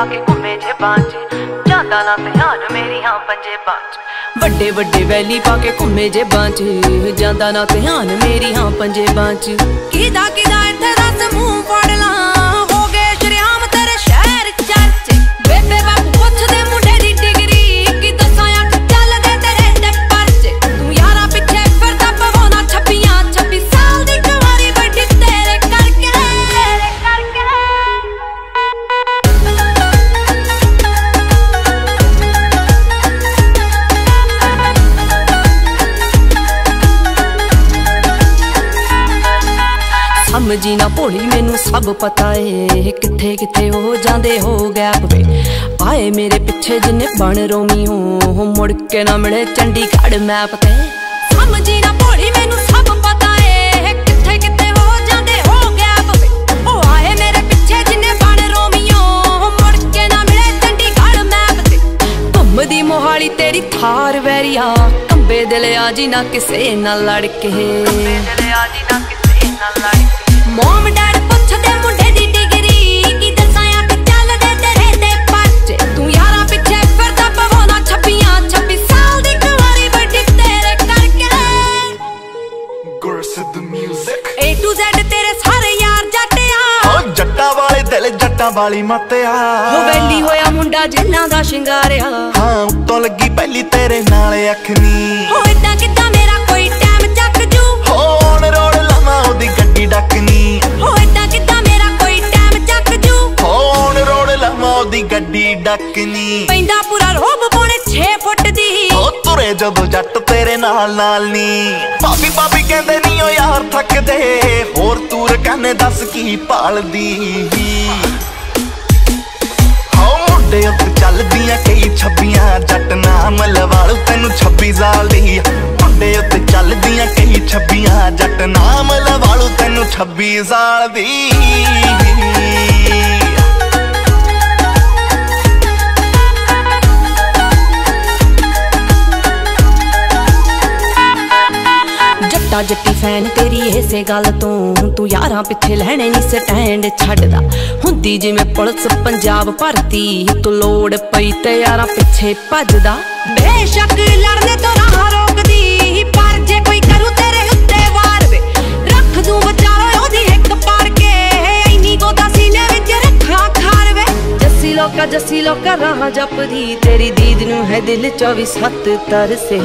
ਪਾ ਕੇ ਘੁੰਮੇ ਜੇ ਬਾਂਝ। ਜਾਂਦਾ ਨਾ ਧਿਆਨ ਮੇਰੀਆਂ ਪੰਜੇ ਬਾਂਝ। ਵੱਡੇ ਵੱਡੇ ਵੈਲੀ ਪਾ ਕੇ ਘੁੰਮੇ ਜੇ ਬਾਂਝ। ਜਾਂਦਾ ਨਾ ਧਿਆਨ ਮੇਰੀਆਂ ਪੰਜੇ ਬਾਂਝ। ਕਿਦਾ ਕਿਦਾ ਸਮਝੀ ਨਾ ਭੋਲੀ, ਮੈਨੂੰ ਸਭ ਪਤਾ ਏ। ਕਿੱਥੇ ਕਿੱਥੇ ਹੋ ਜਾਂਦੇ ਹੋ ਗੈਪ ਵੇ। ਆਏ ਮੇਰੇ ਪਿੱਛੇ ਜਿੰਨੇ ਬਣ ਰੋਮੀ ਹੋ ਮੁੜ ਕੇ ਨਾ ਮਿਲੇ ਚੰਡੀਗੜ੍ਹ ਮੈਪ ਤੇ। ਸਮਝੀ ਨਾ ਭੋਲੀ, ਮੈਨੂੰ ਸਭ ਪਤਾ ਏ। ਕਿੱਥੇ ਕਿੱਥੇ ਹੋ ਜਾਂਦੇ ਹੋ ਗੈਪ ਵੇ। ਉਹ ਆਏ ਮੇਰੇ ਪਿੱਛੇ ਜਿੰਨੇ ਬਣ ਰੋਮੀਓ ਮੁੜ ਕੇ ਨਾ ਮਿਲੇ ਚੰਡੀਗੜ੍ਹ ਮੈਪ ਤੇ। ਘੁੰਮਦੀ ਮੋਹਾਲੀ ਤੇਰੀ ਥਾਰ ਵੈਰੀਆ, ਕੰਬੇ ਦਿਲ ਆ ਜੀ ਨਾ ਕਿਸੇ ਨਾਲ ਲੜ ਕੇ ਕੰਬੇ ਦਿਲ ਆ ਜੀ ਨਾ ਕਿਸੇ ਨਾਲ ਲੜ ਕੇ ਮੋਮ ਡੈਡ ਪੁੱਛਦੇ ਮੁੰਡੇ ਦੀ ਡਿਗਰੀ ਕੀ ਦੱਸਾਂ ਅੱਖ ਚੱਲਦੇ ਤੇਰੇ ਤੇ ਪਰਚੇ ਤੂੰ ਯਾਰਾਂ ਪਿੱਛੇ ਫਿਰਦਾ ਪਵਾਉਣਾ ਛੱਪੀਆਂ 26 ਸਾਲ ਦੀ ਕੁਵਾਰੀ ਵੱਡੀ ਤੇਰੇ ਕਰਕੇ। Gursidh music A to Z ਤੇਰੇ ਸਾਰੇ ਯਾਰ ਜੱਟਿਆ। ਓ ਜੱਟਾਂ ਵਾਲੇ ਦਿਲ ਜੱਟਾਂ ਵਾਲੀ ਮੱਤਿਆ। ਹੋ ਵੈਲੀ ਹੋਇਆ ਮੁੰਡਾ ਜਿੰਨਾ ਦਾ ਸ਼ਿੰਗਾਰਿਆ। ਹਾਂ ਉੱਤੋਂ ਲੱਗੀ ਪਹਿਲੀ ਤੇਰੇ ਨਾਲ ਅੱਖ ਨੀ। ਹੋ ਇਦਾਂ ਕਿਦਾਂ ਡੱਕਨੀ ਪੈਂਦਾ ਪੂਰਾ ਰੋਬ ਪੌਣੇ 6 ਫੁੱਟ ਦੀ। ਓ ਤੁਰੇ ਜਦੋਂ ਜੱਟ ਤੇਰੇ ਨਾਲ ਨਾਲ ਨੀ। ਭਾਬੀ ਭਾਬੀ ਕਹਿੰਦੇ ਨਹੀਂ ਓ ਯਾਰ ਥੱਕਦੇ। ਹੋਰ ਤੂਰ ਕਾਨੇ ਦੱਸ ਕੀ ਭਾਲਦੀ ਹੋ ਮੁੰਡੇ ਉੱਤੇ ਚੱਲਦੀਆਂ ਕਈ ਛੱਬੀਆਂ ਜੱਟ ਨਾਮ ਲਵਾਲੂ ਤੈਨੂੰ 26 ਸਾਲ ਦੀ। ਮੁੰਡੇ ਉੱਤੇ ਚੱਲਦੀਆਂ ਕਈ ਛੱਬੀਆਂ ਜੱਟ ਨਾਮ ਲਵਾਲੂ ਤੈਨੂੰ 26 ਸਾਲ ਦੀ। ਜੱਟਾ ਜੱਟੀ ਫੈਨ ਤੇਰੀ ਇਸੇ ਗੱਲ ਤੋਂ। ਤੂੰ ਯਾਰਾਂ ਪਿੱਛੇ ਲੈਣੇ ਨਹੀਂ ਸਟੈਂਡ ਛੱਡਦਾ। ਹੁੰਦੀ ਜਿਵੇਂ ਪੁਲਿਸ ਪੰਜਾਬ ਭਰਤੀ ਤੂੰ ਲੋੜ ਪਈ ਤੇ ਯਾਰਾਂ ਪਿੱਛੇ ਭੱਜਦਾ। ਬੇਸ਼ੱਕ ਲੜਨੇ ਤੋਂ ਰਾਹ ਰੋਕਦੀ ਪਰ ਜੇ ਕੋਈ ਕਰੂ ਤੇਰੇ ਉੱਤੇ ਵਾਰ ਵੇ ਰੱਖ ਦੂੰ ਵਿਚਾਲੇ ਉਹਦੀ ਇੱਕ ਪਾੜ ਕੇ। ਇੰਨੀ ਗੋਦਾ ਸੀਨੇ ਵਿੱਚ ਰੱਖਾਂ ਖਾਰ ਵੇ। ਜੱਸੀ ਲੋਕਾ ਜੱਸੀ ਲੋਕਾ ਰਾਹ ਜਪਦੀ ਤੇਰੀ ਦੀਦ ਨੂੰ ਹੈ ਦਿਲ 24 ਸੱਤ ਤਰਸੇ।